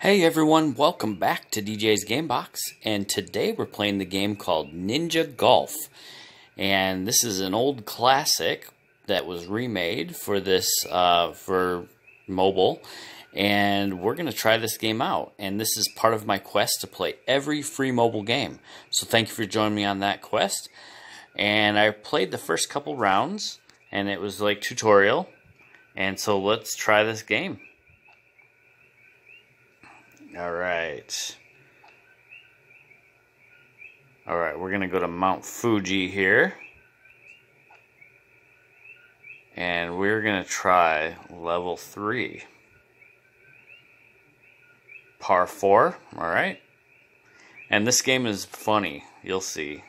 Hey everyone, welcome back to DJ's Gamebox, and today we're playing the game called Ninja Golf. And this is an old classic that was remade for this, uh, for mobile, and we're going to try this game out. And this is part of my quest to play every free mobile game. So thank you for joining me on that quest. And I played the first couple rounds, and it was like tutorial, and so let's try this game. All right. All right, we're going to go to Mount Fuji here. And we're going to try level 3. Par 4, all right. And this game is funny, you'll see.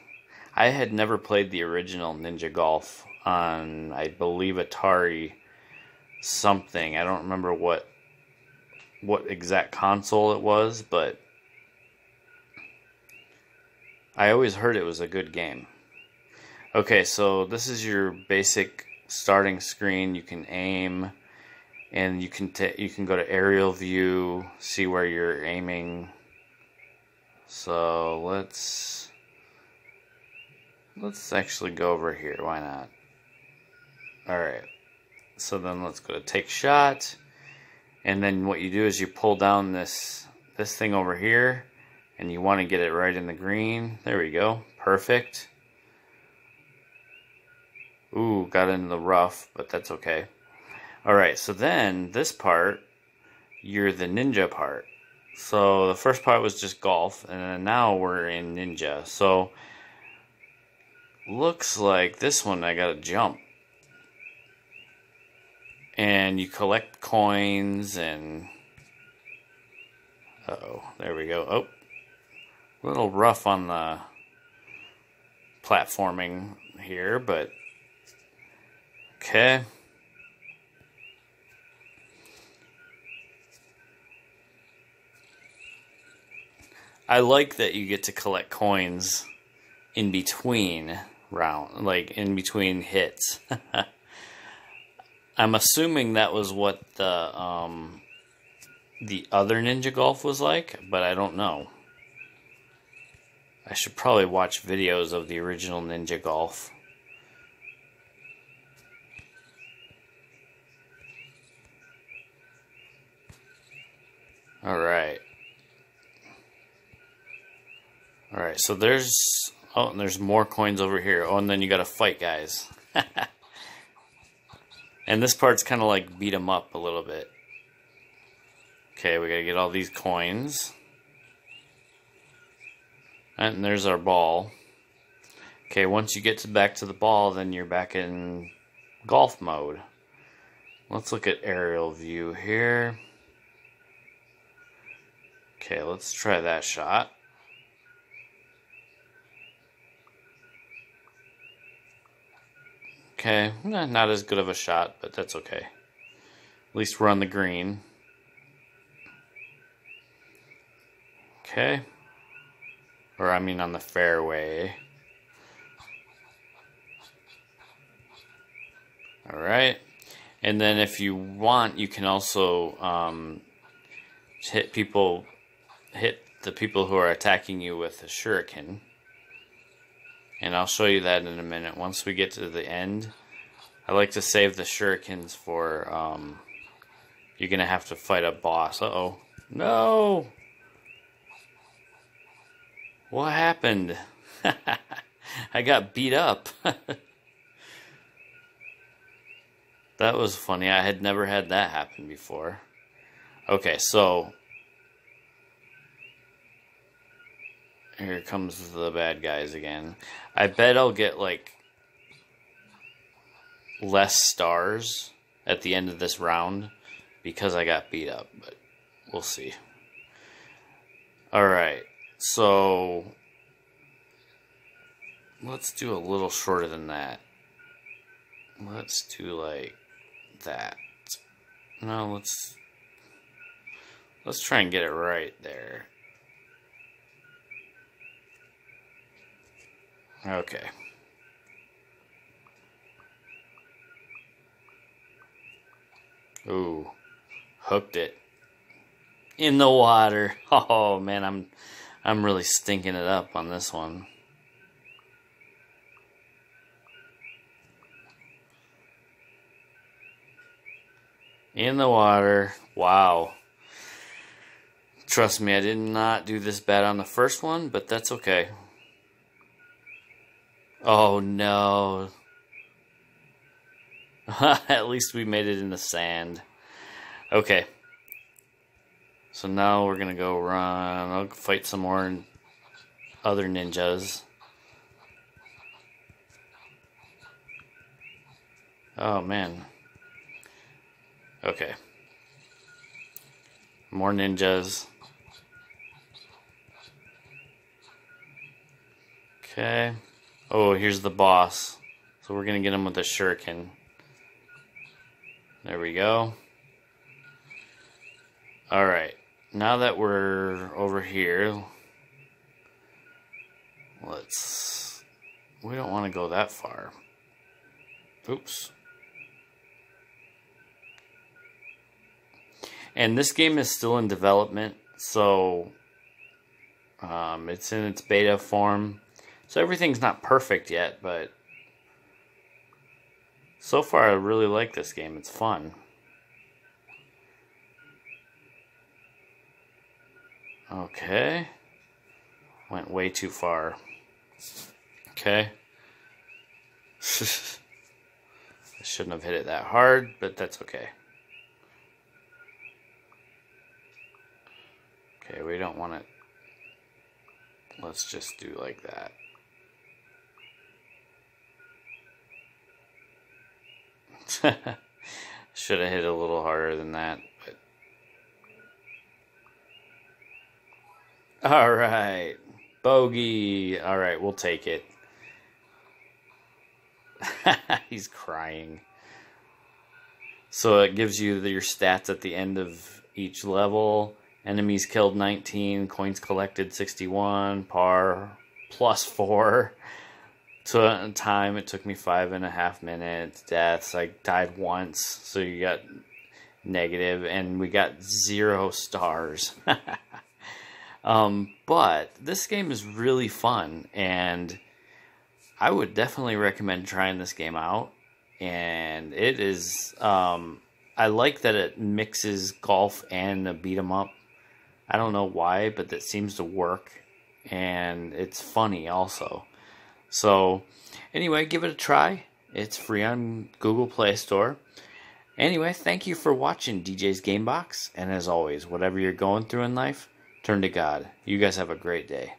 I had never played the original Ninja Golf on, I believe, Atari something. I don't remember what what exact console it was, but I always heard it was a good game. Okay, so this is your basic starting screen. You can aim, and you can you can go to aerial view, see where you're aiming. So let's let's actually go over here. Why not? All right. So then let's go to take shot and then what you do is you pull down this this thing over here and you want to get it right in the green. There we go. Perfect. Ooh got into the rough but that's okay. Alright so then this part you're the ninja part. So the first part was just golf and now we're in ninja. So looks like this one I gotta jump and you collect coins and uh oh there we go. Oh a little rough on the platforming here but okay. I like that you get to collect coins in between round like in between hits I'm assuming that was what the um, the other Ninja Golf was like, but I don't know. I should probably watch videos of the original Ninja Golf. Alright. Alright, so there's... Oh, and there's more coins over here. Oh, and then you gotta fight guys. And this part's kind of like beat them up a little bit. Okay, we gotta get all these coins. And there's our ball. Okay, once you get to back to the ball, then you're back in golf mode. Let's look at aerial view here. Okay, let's try that shot. Okay, not as good of a shot, but that's okay. At least we're on the green. Okay. Or I mean on the fairway. Alright. And then if you want, you can also um, hit people, hit the people who are attacking you with a shuriken. And I'll show you that in a minute. Once we get to the end, I like to save the shurikens for, um, you're going to have to fight a boss. Uh-oh. No! What happened? I got beat up. that was funny. I had never had that happen before. Okay, so Here comes the bad guys again. I bet I'll get like less stars at the end of this round because I got beat up, but we'll see. Alright, so let's do a little shorter than that. Let's do like that. No, let's let's try and get it right there. Okay. Ooh, hooked it. In the water. Oh man, I'm I'm really stinking it up on this one. In the water. Wow. Trust me, I did not do this bad on the first one, but that's okay. Oh no. At least we made it in the sand. Okay. So now we're gonna go run. I'll fight some more other ninjas. Oh man. Okay. More ninjas. Okay. Oh, here's the boss. So we're going to get him with a shuriken. There we go. Alright. Now that we're over here, let's... We don't want to go that far. Oops. And this game is still in development, so um, it's in its beta form. So everything's not perfect yet, but so far I really like this game. It's fun. Okay. Went way too far. Okay. I shouldn't have hit it that hard, but that's okay. Okay, we don't want it. Let's just do like that. Should have hit a little harder than that, but All right. Bogey. All right, we'll take it. He's crying. So it gives you your stats at the end of each level. Enemies killed 19, coins collected 61, par plus 4. To time, it took me five and a half minutes. Deaths, I died once, so you got negative, and we got zero stars. um, but this game is really fun, and I would definitely recommend trying this game out. And it is, um, I like that it mixes golf and a beat 'em up. I don't know why, but that seems to work, and it's funny also. So, anyway, give it a try. It's free on Google Play Store. Anyway, thank you for watching DJ's Gamebox, and as always, whatever you're going through in life, turn to God. You guys have a great day.